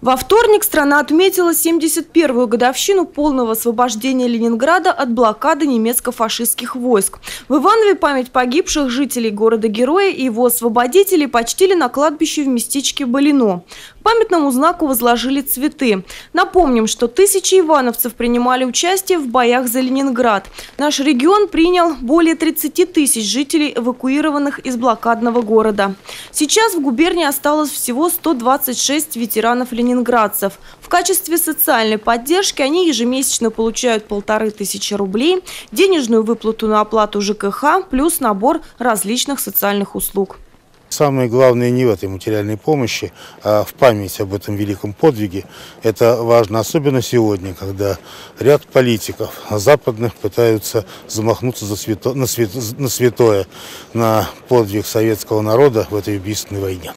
Во вторник страна отметила 71-ю годовщину полного освобождения Ленинграда от блокады немецко-фашистских войск. В Иванове память погибших жителей города-героя и его освободителей почтили на кладбище в местечке Балино. К памятному знаку возложили цветы. Напомним, что тысячи ивановцев принимали участие в боях за Ленинград. Наш регион принял более 30 тысяч жителей, эвакуированных из блокадного города. Сейчас в губернии осталось всего 126 ветеранов ленинградцев. В качестве социальной поддержки они ежемесячно получают полторы тысячи рублей, денежную выплату на оплату ЖКХ, плюс набор различных социальных услуг. Самое главное не в этой материальной помощи, а в память об этом великом подвиге. Это важно особенно сегодня, когда ряд политиков западных пытаются замахнуться за свято, на, свято, на святое, на подвиг советского народа в этой убийственной войне.